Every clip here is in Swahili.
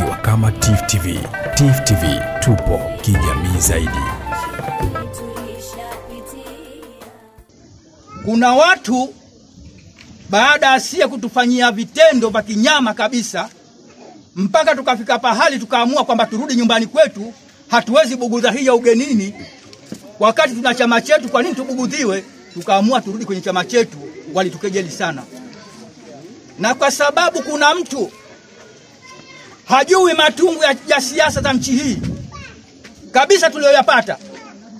tukiwa kama Tif TV. Tif TV tupo kijamii zaidi. Kuna watu baada ya sie kutufanyia vitendo vya kinyama kabisa, mpaka tukafika pahali tukaamua kwamba turudi nyumbani kwetu, hatuwezi bugudha hii ya ugenini wakati tuna chama chetu. Kwa nini tubugudhiwe? Tukaamua turudi kwenye chama chetu. Walitukejeli sana, na kwa sababu kuna mtu hajui matungu ya, siasa za nchi hii kabisa tuliyoyapata,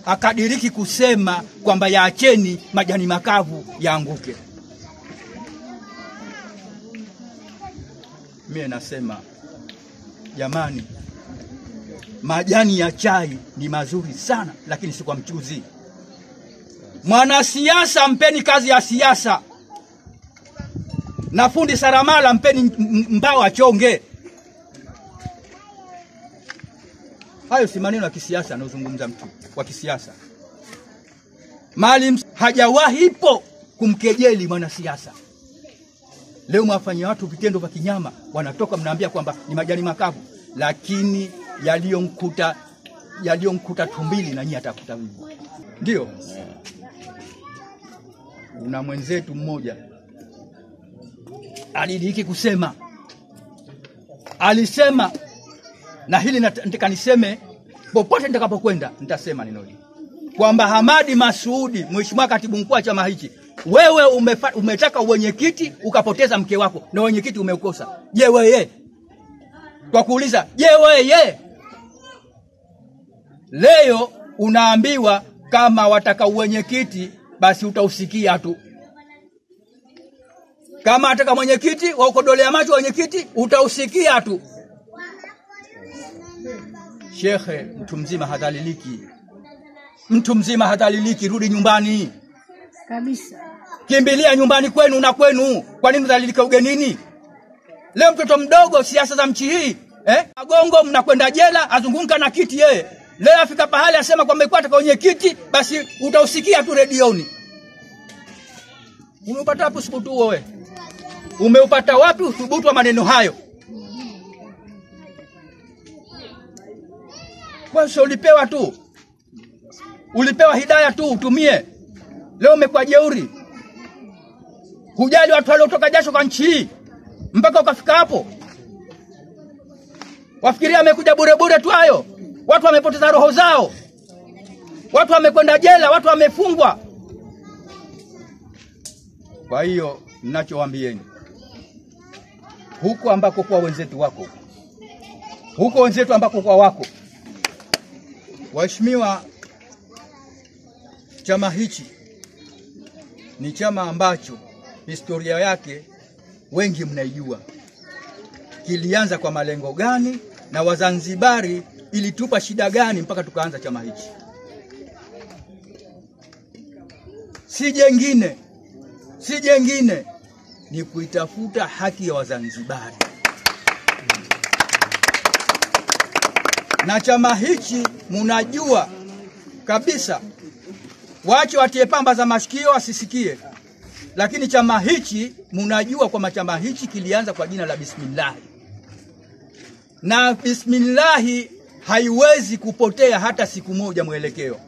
akadiriki kusema kwamba yaacheni majani makavu yaanguke. Mie nasema jamani, majani ya chai ni mazuri sana, lakini si kwa mchuzi. Mwanasiasa mpeni kazi ya siasa, na fundi saramala mpeni mbao achonge. Hayo si maneno ya kisiasa anayozungumza mtu wa kisiasa. Maalim hajawahi ipo kumkejeli mwanasiasa. Leo mwafanyia watu vitendo vya kinyama, wanatoka mnaambia kwamba ni majani makavu, lakini yaliyomkuta yaliyomkuta tumbili na nyinyi atakuta vivyo. Ndio una mwenzetu mmoja alidiriki kusema, alisema na hili nat- nataka niseme popote nitakapokwenda, nitasema neno hili kwamba Hamadi Masudi, mheshimiwa katibu mkuu wa chama hichi, wewe umefa, umetaka uwenyekiti ukapoteza mke wako na wenyekiti umeukosa. Je, wewe kwa kuuliza, je wewe leo unaambiwa kama wataka uwenyekiti basi utausikia tu kama ataka mwenyekiti wa ukodolea macho wenyekiti utausikia tu. Shekhe, mtu mzima hadhaliliki, mtu mzima hadhaliliki. Rudi nyumbani, kabisa. kimbilia nyumbani kwenu na kwenu. Kwa nini udhalilike ugenini? Leo mtoto mdogo, siasa za mchi hii eh? Agongo mnakwenda jela, azunguka na kiti yeye. Leo afika pahali asema kwamba ikuwa ataka wenye kiti, basi utausikia tu redioni. Umeupata wapi uthubutu huo wewe? Umeupata wapi uthubutu wa maneno hayo? Kwanza ulipewa tu, ulipewa hidaya tu utumie. Leo umekuwa jeuri, hujali watu waliotoka jasho kwa nchi hii mpaka ukafika hapo. Wafikiria amekuja bure bure tu hayo? Watu wamepoteza roho zao, watu wamekwenda jela, watu wamefungwa. Kwa hiyo ninachowaambieni huko ambako kwa wenzetu wako huko wenzetu ambako kwa wako Waheshimiwa, chama hichi ni chama ambacho historia yake wengi mnaijua, kilianza kwa malengo gani na Wazanzibari ilitupa shida gani mpaka tukaanza chama hichi. Si jengine, si jengine, ni kuitafuta haki ya Wazanzibari. Na chama hichi munajua kabisa, wache watie pamba za masikio wasisikie, lakini chama hichi munajua kwamba chama hichi kilianza kwa jina la Bismillahi, na Bismillahi haiwezi kupotea hata siku moja mwelekeo.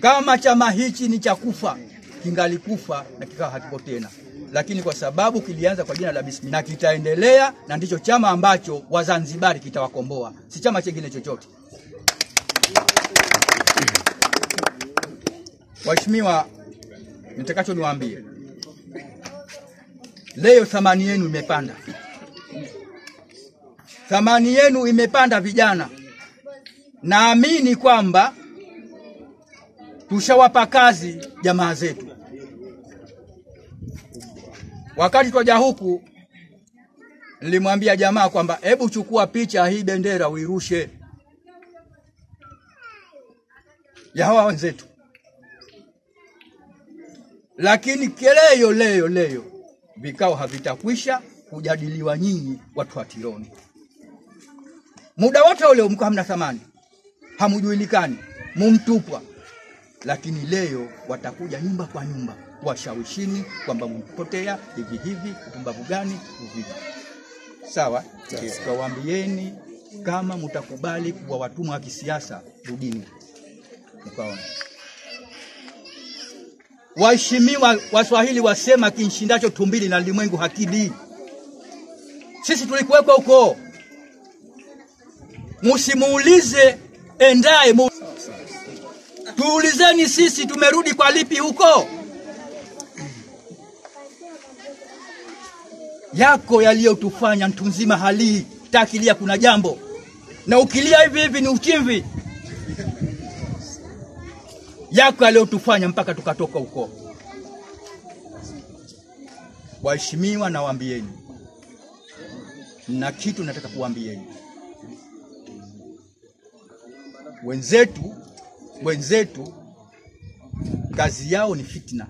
Kama chama hichi ni cha kufa, kingalikufa na kikawa hakipo tena, lakini kwa sababu kilianza kwa jina la Bismillah na kitaendelea, na ndicho chama ambacho Wazanzibari kitawakomboa, si chama chengine chochote. Waheshimiwa, nitakacho niwaambie leo, thamani yenu imepanda, thamani yenu imepanda vijana. Naamini kwamba tushawapa kazi jamaa zetu. Wakati twaja huku, nilimwambia jamaa kwamba hebu chukua picha hii bendera uirushe. Ya hawa wenzetu, lakini keleyo leo leo vikao havitakwisha kujadiliwa nyinyi watu wa Tironi. Muda wote ule mko hamna thamani, hamujulikani, mumtupwa. Lakini leo watakuja nyumba kwa nyumba washawishini kwamba mpotea hivi hivi, upumbavu gani uvivi. sawa. Tukawaambieni kama mtakubali kuwa watumwa wa kisiasa, rudini mkaona. Waheshimiwa Waswahili wasema kinshindacho tumbili na limwengu hakili. Sisi tulikuwekwa huko, musimuulize endaye mu... tuulizeni sisi tumerudi kwa lipi huko. Yako yaliyotufanya mtu mzima halii takilia, kuna jambo na ukilia hivi hivi ni uchimvi. Yako yaliyotufanya mpaka tukatoka huko. Waheshimiwa, nawaambieni na kitu nataka kuambieni wenzetu, wenzetu kazi yao ni fitna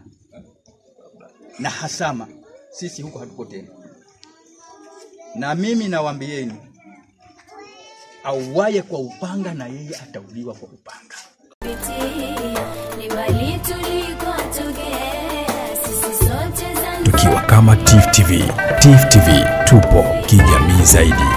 na hasama. Sisi huko hatuko tena, na mimi nawaambieni, auaye kwa upanga na yeye atauliwa kwa upanga. Tukiwa kama TIFF TV. TIFF TV tupo kijamii zaidi.